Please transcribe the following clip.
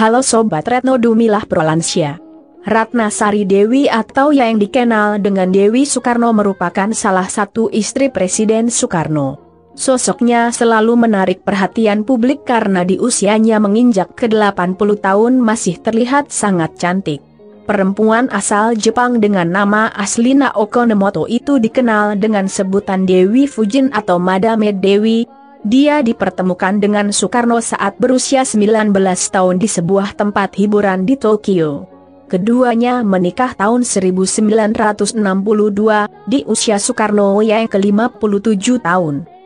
Halo Sobat Retno Dumilah Prolansia. Ratna Sari Dewi atau yang dikenal dengan Dewi Soekarno merupakan salah satu istri Presiden Soekarno. Sosoknya selalu menarik perhatian publik karena di usianya menginjak ke 80 tahun masih terlihat sangat cantik. Perempuan asal Jepang dengan nama asli Naoko Nemoto itu dikenal dengan sebutan Dewi Fujin atau Madame Dewi, dia dipertemukan dengan Soekarno saat berusia 19 tahun di sebuah tempat hiburan di Tokyo. Keduanya menikah tahun 1962, di usia Soekarno yang ke-57 tahun.